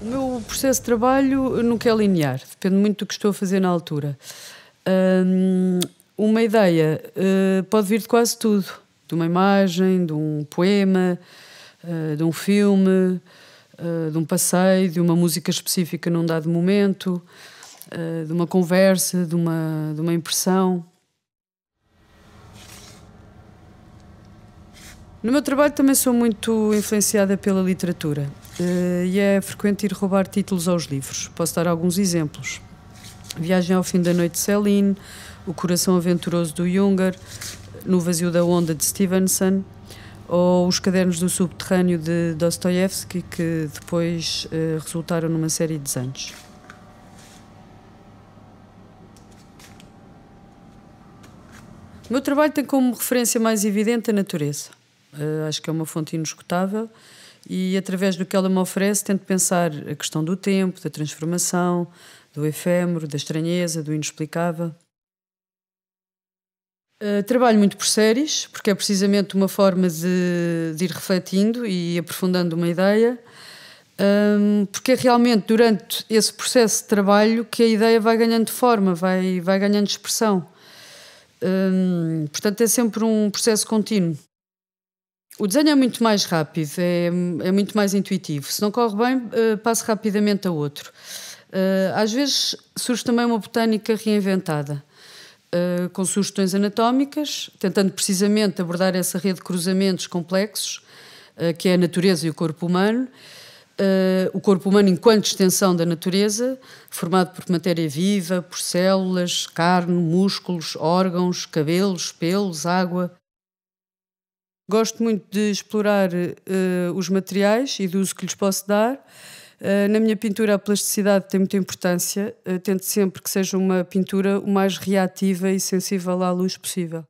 O meu processo de trabalho nunca é linear, depende muito do que estou a fazer na altura. Um, uma ideia uh, pode vir de quase tudo: de uma imagem, de um poema, uh, de um filme, uh, de um passeio, de uma música específica num dado momento, de uma conversa, de uma, de uma impressão. No meu trabalho também sou muito influenciada pela literatura uh, e é frequente ir roubar títulos aos livros. Posso dar alguns exemplos. Viagem ao fim da noite de Céline, O coração aventuroso do Junger, No vazio da onda de Stevenson ou Os cadernos do subterrâneo de Dostoevsky que depois uh, resultaram numa série de desenhos. O meu trabalho tem como referência mais evidente a natureza. Uh, acho que é uma fonte inesgotável e através do que ela me oferece tento pensar a questão do tempo, da transformação, do efêmero, da estranheza, do inexplicável. Uh, trabalho muito por séries, porque é precisamente uma forma de, de ir refletindo e aprofundando uma ideia, um, porque é realmente durante esse processo de trabalho que a ideia vai ganhando forma, vai, vai ganhando expressão. Um, portanto, é sempre um processo contínuo. O desenho é muito mais rápido, é, é muito mais intuitivo. Se não corre bem, uh, passo rapidamente a outro. Uh, às vezes surge também uma botânica reinventada, uh, com sugestões anatómicas, tentando precisamente abordar essa rede de cruzamentos complexos, que é a natureza e o corpo humano. o corpo humano enquanto extensão da natureza, formado por matéria viva, por células, carne, músculos, órgãos, cabelos, pelos, água. Gosto muito de explorar uh, os materiais e do uso que lhes posso dar. Uh, na minha pintura, a plasticidade tem muita importância. Uh, tento sempre que seja uma pintura o mais reativa e sensível à luz possível.